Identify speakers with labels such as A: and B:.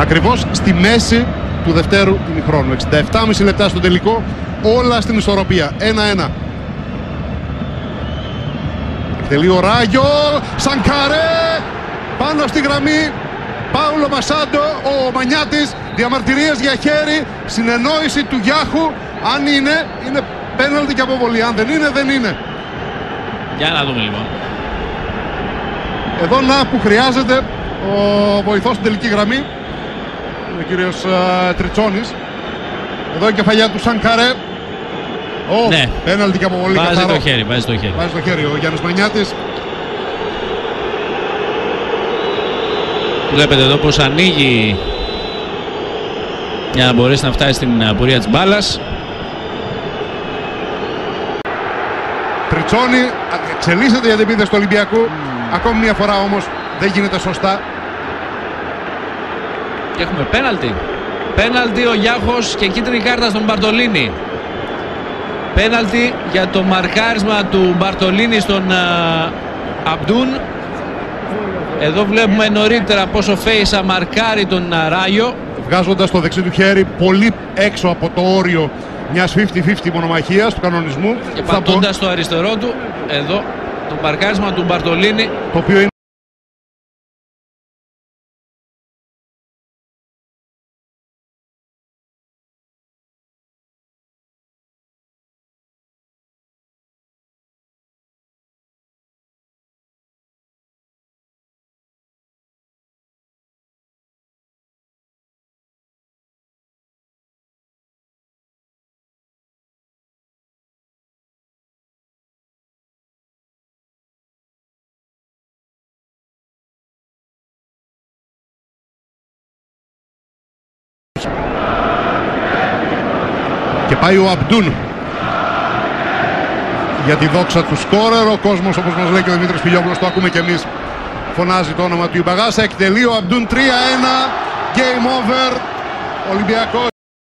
A: ακριβώς στη μέση του δευτέρου ημιχρόνου. 67,5 λεπτά στο τελικό, όλα στην ισορροπία. 1-1. Εκτελεί ο Ράγιο, Σανκαρέ, πάνω στη γραμμή, Πάουλο Μασάντο, ο Μανιάτης, διαμαρτυρίες για χέρι, συνεννόηση του Γιάχου, αν είναι, είναι πέναλτι και αποβολή, αν δεν είναι, δεν είναι.
B: Για να δούμε λοιπόν.
A: Εδώ να που χρειάζεται ο βοηθός στην τελική γραμμή, ο κύριος uh, Τριτσόνης. Εδώ η κεφαλιά του Σανκαρέ. Ο,
B: Ναι.
A: πέναλτι και αποβολή
B: Βάζει
A: καθαρό.
B: το χέρι, βάζει το χέρι.
A: Βάζει το χέρι ο Γιάννης Μανιάτης.
B: Βλέπετε εδώ πως ανοίγει για να μπορέσει να φτάσει στην ε, πορεία της μπάλας.
A: Τριτσόνη, α- εξελίσσεται η αντεπίθεση του Ολυμπιακού. Ακόμη μια φορά όμως δεν γίνεται σωστά.
B: Και έχουμε πέναλτι. Πέναλτι ο Γιάχος και κίτρινη κάρτα στον Μπαρτολίνη. Πέναλτι για το μαρκάρισμα του Μπαρτολίνη στον α, Αμπτούν. Εδώ βλέπουμε νωρίτερα πόσο Φέισα μαρκάρει τον α, Ράγιο.
A: Βγάζοντας το δεξί του χέρι πολύ έξω από το όριο μιας 50-50 μονομαχίας του κανονισμού.
B: Και
A: Θα πω-
B: πατώντας το αριστερό του, εδώ το μαρκάρισμα του Μπαρτολίνη
A: το οποίο είναι Και πάει ο Αμπτούν για τη δόξα του σκόρερ. Ο κόσμος όπως μας λέει και ο Δημήτρης Πιλιόπουλος το ακούμε και εμείς φωνάζει το όνομα του Ιμπαγάσα. Εκτελεί ο Αμπτούν 3-1. Game over. Ολυμπιακός